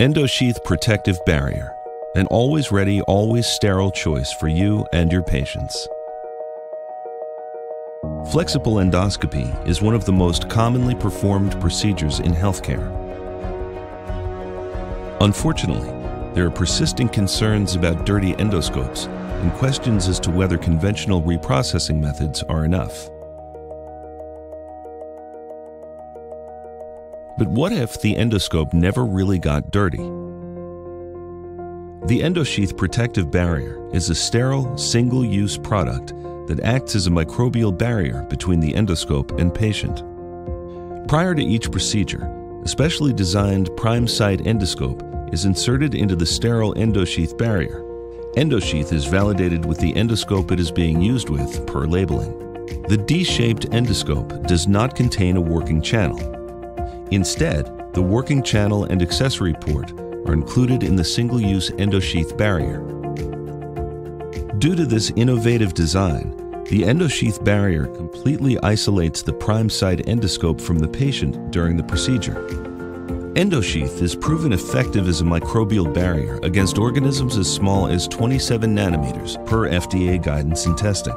EndoSheath Protective Barrier, an always ready, always sterile choice for you and your patients. Flexible endoscopy is one of the most commonly performed procedures in healthcare. Unfortunately, there are persisting concerns about dirty endoscopes and questions as to whether conventional reprocessing methods are enough. But what if the endoscope never really got dirty? The EndoSheath protective barrier is a sterile, single use product that acts as a microbial barrier between the endoscope and patient. Prior to each procedure, a specially designed PrimeSight endoscope is inserted into the sterile endosheath barrier. Endosheath is validated with the endoscope it is being used with per labeling. The D shaped endoscope does not contain a working channel Instead, the working channel and accessory port are included in the single-use endosheath barrier. Due to this innovative design, the endosheath barrier completely isolates the PrimeSight endoscope from the patient during the procedure. Endosheath is proven effective as a microbial barrier against organisms as small as 27 nanometers per FDA guidance and testing.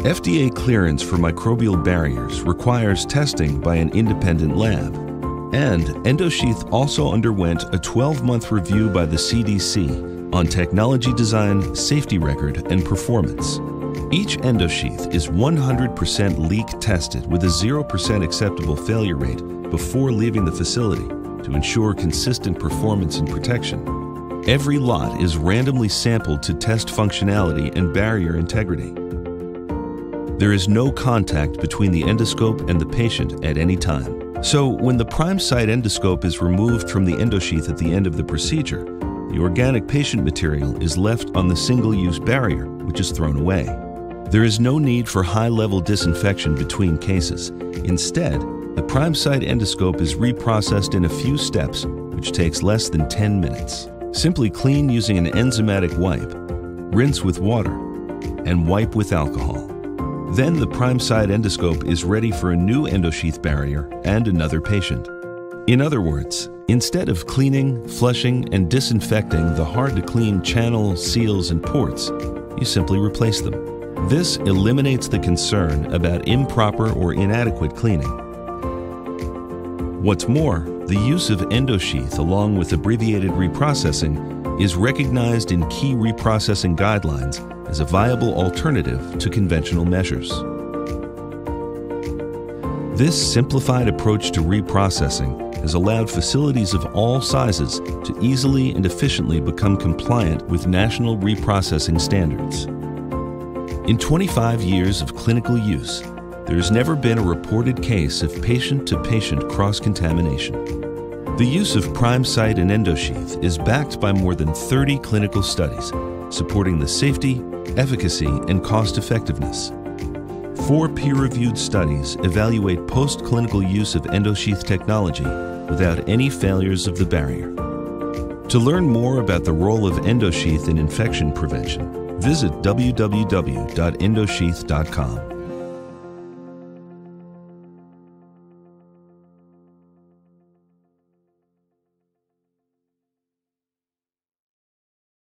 FDA clearance for microbial barriers requires testing by an independent lab. And EndoSheath also underwent a 12 month review by the CDC on technology design, safety record, and performance. Each endosheath is 100% leak tested with a 0% acceptable failure rate before leaving the facility to ensure consistent performance and protection. Every lot is randomly sampled to test functionality and barrier integrity. There is no contact between the endoscope and the patient at any time. So, when the PrimeSight endoscope is removed from the endosheath at the end of the procedure, the organic patient material is left on the single use barrier, which is thrown away. There is no need for high level disinfection between cases. Instead, the PrimeSight endoscope is reprocessed in a few steps, which takes less than 10 minutes. Simply clean using an enzymatic wipe, rinse with water, and wipe with alcohol. Then the PrimeSight endoscope is ready for a new endosheath barrier and another patient. In other words, instead of cleaning, flushing, and disinfecting the hard to clean channel, seals, and ports, you simply replace them. This eliminates the concern about improper or inadequate cleaning. What's more, the use of endosheath along with abbreviated reprocessing is recognized in key reprocessing guidelines as a viable alternative to conventional measures. This simplified approach to reprocessing has allowed facilities of all sizes to easily and efficiently become compliant with national reprocessing standards. In 25 years of clinical use, there has never been a reported case of patient to patient cross contamination. The use of PrimeSight and endosheath is backed by more than 30 clinical studies supporting the safety, efficacy, and cost effectiveness. Four peer reviewed studies evaluate post clinical use of endosheath technology without any failures of the barrier. To learn more about the role of endosheath in infection prevention, visit www.endosheath.com.